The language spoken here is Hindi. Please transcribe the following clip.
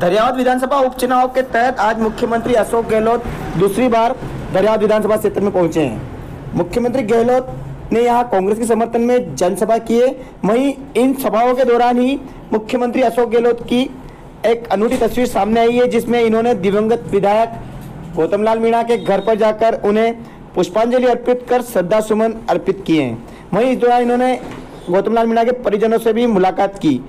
दरियावत विधानसभा उपचुनाव के तहत आज मुख्यमंत्री अशोक गहलोत दूसरी बार दरियावत विधानसभा क्षेत्र में पहुँचे हैं। मुख्यमंत्री गहलोत ने यहाँ कांग्रेस के समर्थन में जनसभा किए। वहीं इन सभाओं के दौरान ही मुख्यमंत्री अशोक गहलोत की एक अनूठी तस्वीर सामने आई है, जिसमें इन्होंने दिवंगत विधायक गौतम लाल मीणा के घर पर जाकर उन्हें पुष्पांजलि अर्पित कर श्रद्धा सुमन अर्पित किए हैं। वहीं इस दौरान इन्होंने गौतम लाल मीणा के परिजनों से भी मुलाकात की।